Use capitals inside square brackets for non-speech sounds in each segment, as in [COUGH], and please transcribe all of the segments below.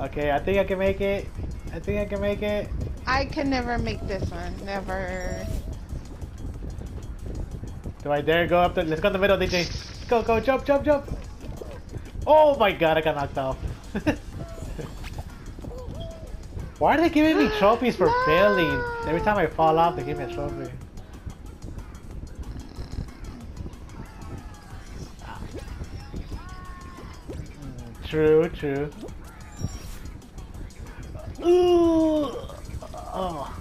Okay, I think I can make it. I think I can make it. I can never make this one. Never. Do I dare go up the? Let's go in the middle, DJ. Go, go, jump, jump, jump. Oh my god, I got knocked off. [LAUGHS] Why are they giving me [GASPS] trophies for No. failing? Every time I fall off, they give me a trophy. [SIGHS] Mm, True, true. Ooh. Oh.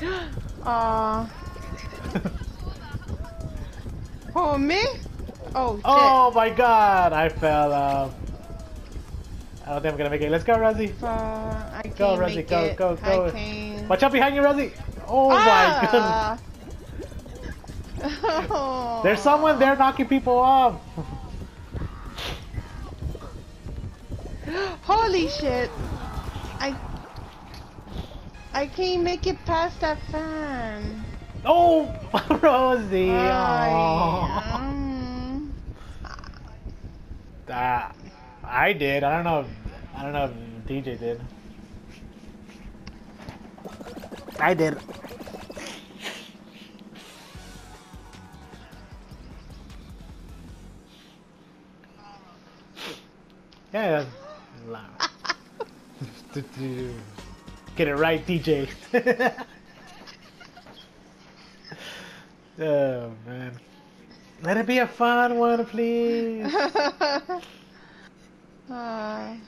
[GASPS] Aw. oh, me? Oh, shit. Oh my god, I fell off. I don't think I'm gonna make it. Let's go, Rosie. Uh, I can't Go, Rosie, make go, it. go, go. Can't. Watch out behind you, Rosie. Oh my goodness. Ah. [LAUGHS] Oh. There's someone there knocking people off. [LAUGHS] Holy shit! I I can't make it past that fan. Oh, [LAUGHS] Rosie. Ay, Aw. um, I did. I don't know. If, I don't know if DJ did. I did. Yeah. Get it right, DJ. [LAUGHS] oh man. Let it be a fun one, please. uh, [LAUGHS]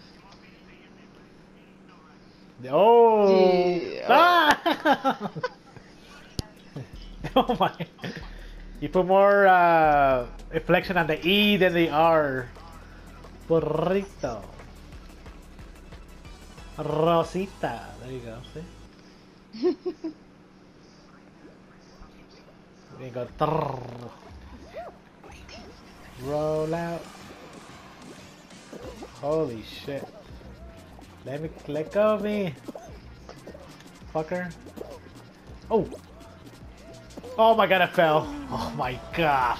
Oh! Yeah. Ah! [LAUGHS] oh my! You put more uh, inflection on the E than the R. Burrito. Rosita. There you go. See? [LAUGHS] We go. trrr. Roll out. Holy shit. Let me let go of me. Fucker. Oh! Oh my god, I fell. Oh my god.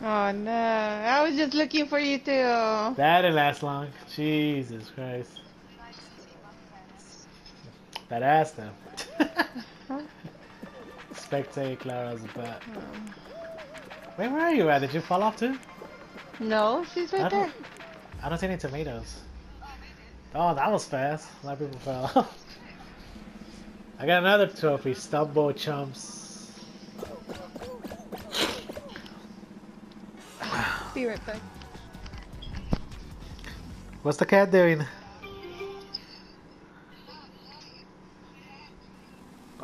oh no! I was just looking for you too. That didn't last long. Jesus Christ. That ass now. [LAUGHS] Spectate Clara's butt. Wait, hmm. where are you at? Did you fall off too? No, she's right don't, there. I don't see any tomatoes. Oh, that was fast. A lot of people fell off. I got another trophy, Stumbo Chumps. Be right back. What's the cat doing?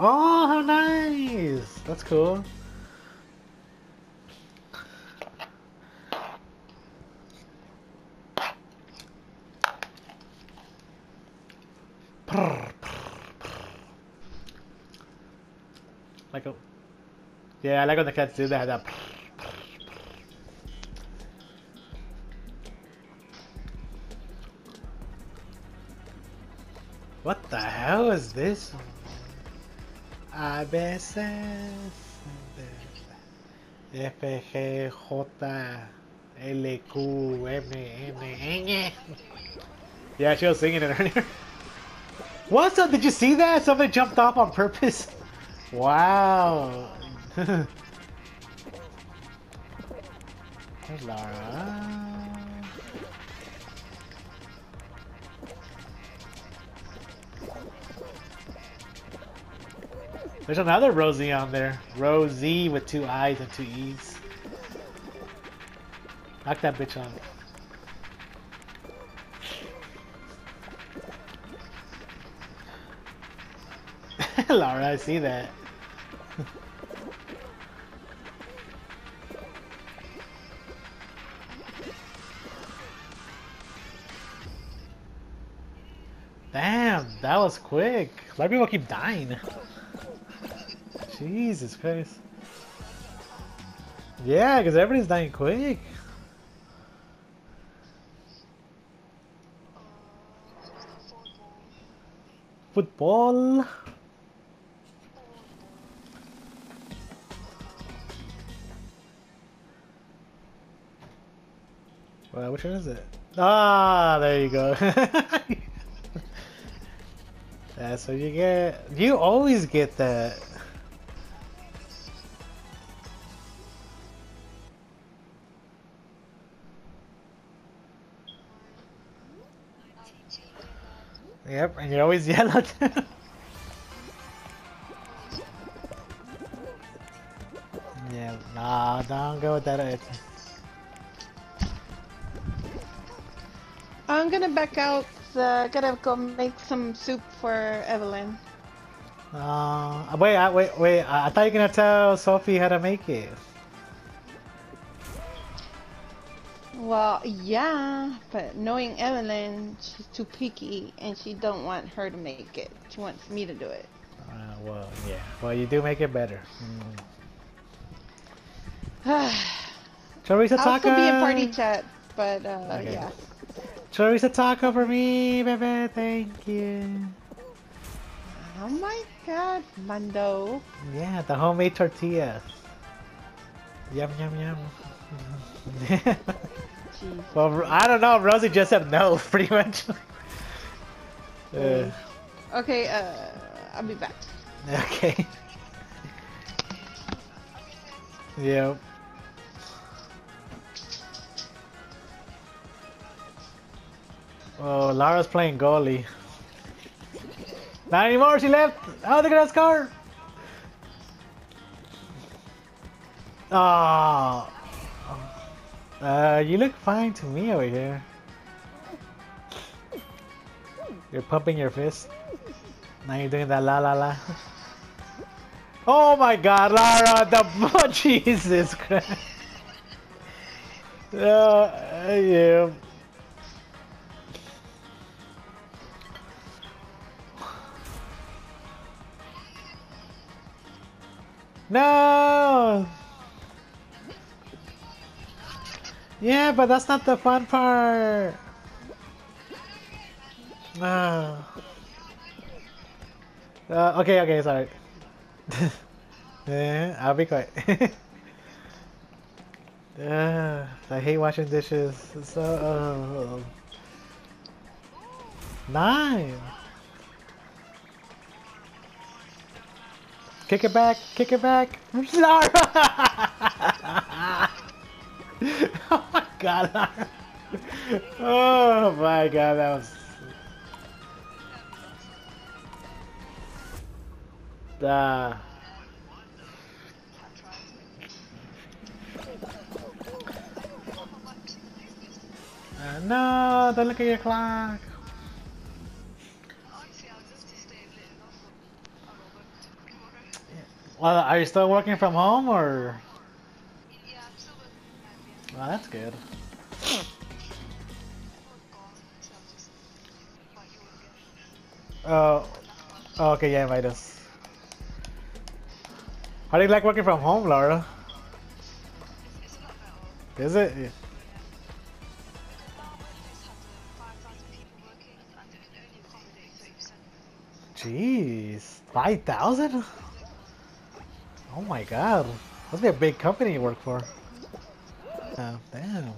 Oh, how nice! That's cool. Like a, yeah, I like when the cats do that. that. What the hell is this? A. Yeah, she was singing it earlier. [LAUGHS] What's up? Did you see that? Somebody jumped off on purpose. Wow. [LAUGHS] There's Lara. There's another Rosie on there. Rosie with two I's and two E's. Knock that bitch on. [LAUGHS] Laura, I see that. Damn, that was quick. A lot of people keep dying. Jesus Christ. Yeah, because everybody's dying quick. Football. Well, which one is it? Ah, there you go. [LAUGHS] That's what you get. You always get that. Yep, and you're always [LAUGHS] yellow yeah, nah, don't go with that. It's- I'm gonna back out. Uh, gotta go make some soup for Evelyn. Uh, wait, I, wait, wait. I, I thought you were gonna tell Sophie how to make it. Well, yeah, but knowing Evelyn, she's too picky, and she don't want her to make it. She wants me to do it. Uh, well, yeah. Well, you do make it better. [SIGHS] Mm. I'll taco. still be in party chat, but uh, Okay. yeah. Chorizo taco for me, baby. Thank you. Oh my God, Mando. Yeah, the homemade tortillas. Yum yum yum. [LAUGHS] Well, I don't know. Rosie just said no, [LAUGHS] pretty much. Uh, Okay, uh, I'll be back. [LAUGHS] okay. Yep. Oh, Lara's playing goalie. Not anymore, she left! Oh, look at that scar! Oh. Uh, you look fine to me over here. You're pumping your fist. Now you're doing that la la la. Oh my god, Lara, the [LAUGHS] oh, Jesus Christ. Uh, [LAUGHS] yeah. No! Yeah, but that's not the fun part. No. Uh, okay, okay, sorry. [LAUGHS] yeah, I'll be quiet. [LAUGHS] uh, I hate washing dishes. So, uh, nine. Kick it back, kick it back. [LAUGHS] Oh my god, Oh my god, that was. Uh, uh, no, don't look at your clock. Well, are you still working from home or? Well, that's good. Oh, oh, okay, yeah, invite. How do you like working from home, Laura? Is it? Yeah. Jeez, five thousand? Oh my god, must be a big company you work for. Oh, damn.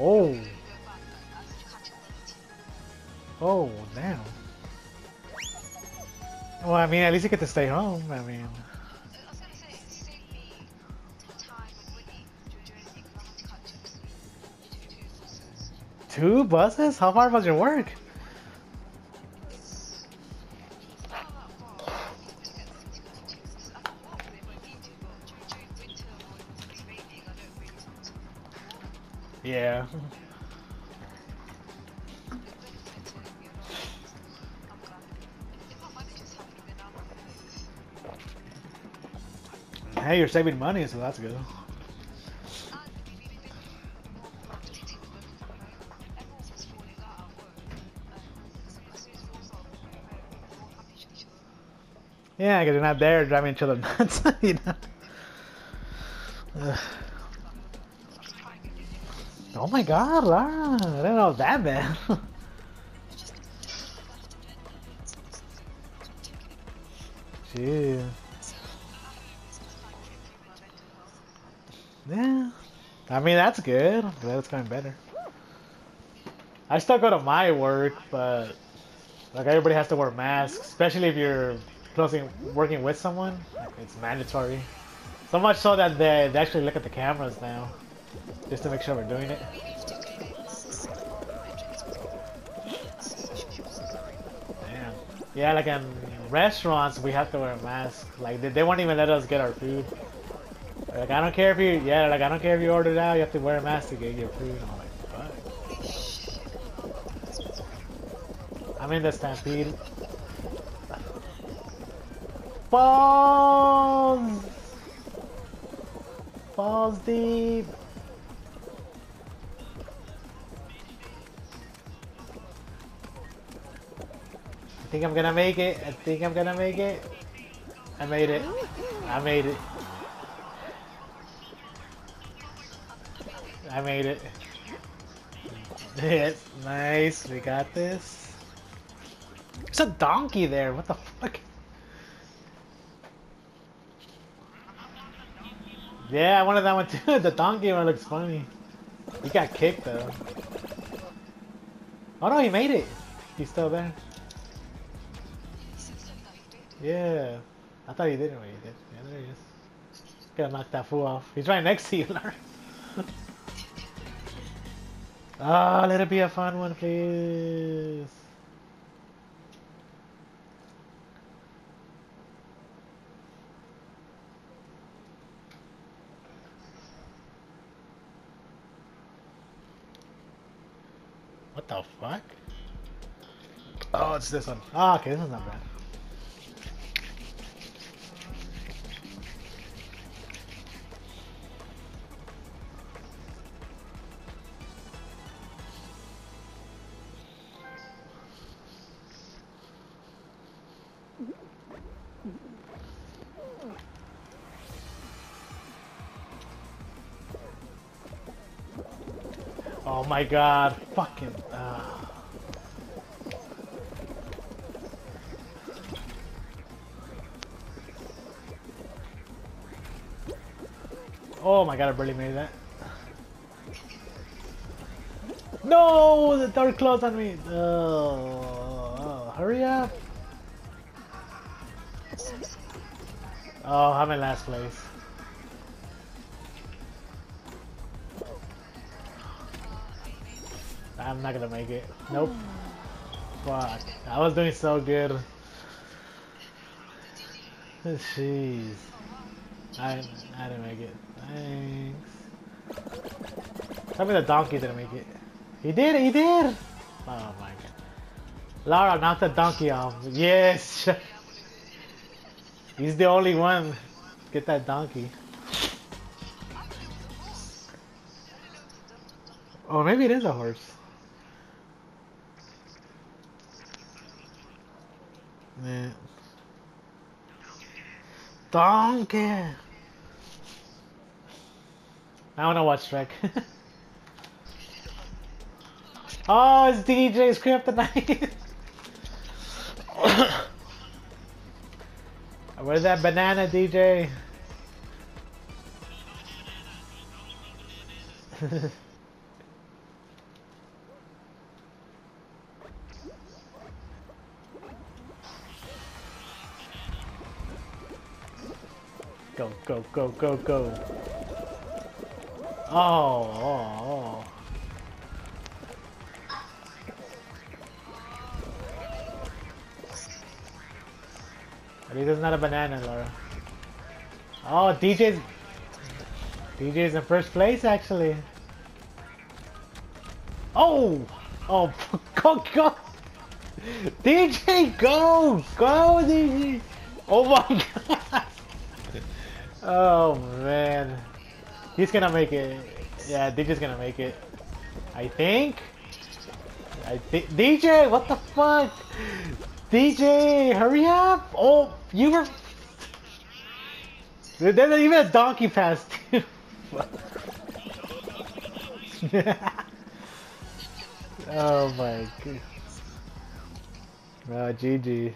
Oh, oh, damn. Well, I mean, at least you get to stay home. I mean, two buses? How far was your work? Yeah. Hey, you're saving money, so that's good. Yeah, because you're not there driving each other [LAUGHS] nuts, you know. Ugh. Oh my god! I didn't know that bad. [LAUGHS] Yeah. I mean, that's good. I'm glad it's going better. I still go to my work, but like everybody has to wear masks, especially if you're closing working with someone. It's mandatory. So much so that they, they actually look at the cameras now, just to make sure we're doing it. Damn. Yeah, like in restaurants, we have to wear masks. Like they, they won't even let us get our food. Like I don't care if you, yeah, like I don't care if you ordered out, you have to wear a mask to get your food. I'm like, what? I'm in the stampede. Balls! Balls deep! Think I'm gonna make it. I think I'm gonna make it. I made it. I made it. I made it. Yes, nice. We got this. There's a donkey there. What the fuck? Yeah, I wanted that one too. [LAUGHS] the donkey one looks funny. He got kicked though. Oh no, he made it. He's still there. Yeah. I thought he didn't. Wait, he did. Yeah, there he is. Gotta knock that fool off. He's right next to you, Larry. [LAUGHS] Ah, oh, let it be a fun one, please. What the fuck? Oh, it's this one. Ah, okay, this is not bad. Oh my god, fucking. Uh. Oh my god, I barely made that. No! The door closed on me! Oh, oh, hurry up! Oh, I'm in last place. I'm not gonna make it. Nope. Fuck. I was doing so good. Jeez. I, I didn't make it. Thanks. Tell me the donkey didn't make it. He did, he did! Oh my god. Lara, knock the donkey off. Yes! [LAUGHS] He's the only one. Get that donkey. Oh, maybe it is a horse. Yeah. Donkey! I wanna watch Shrek. [LAUGHS] oh, it's DJ's Kryptonite! [LAUGHS] Where's that banana, DJ? go, go, go, go, go. Oh, oh, oh. At least it's not a banana, Laura. Oh, DJ's... DJ's in first place, actually. Oh! Oh, [LAUGHS] go, go! DJ, go! Go, DJ! Oh my [LAUGHS] god! Oh, man. He's gonna make it. Yeah, DJ's gonna make it. I think? I think... DJ, what the fuck? DJ, hurry up! Oh, you were... There's even a donkey pass too. [LAUGHS] [LAUGHS] oh my god. Oh, ah, GG.